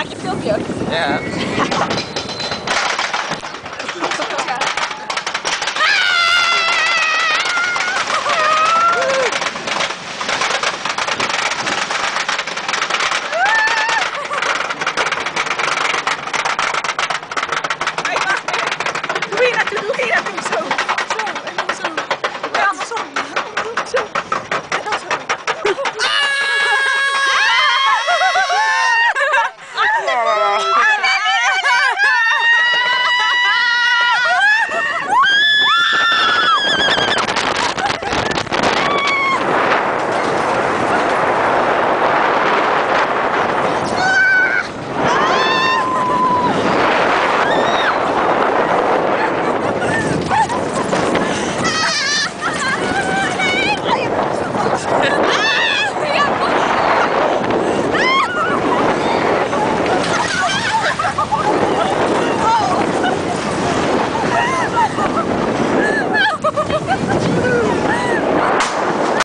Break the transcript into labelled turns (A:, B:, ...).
A: I can feel good.
B: Yeah.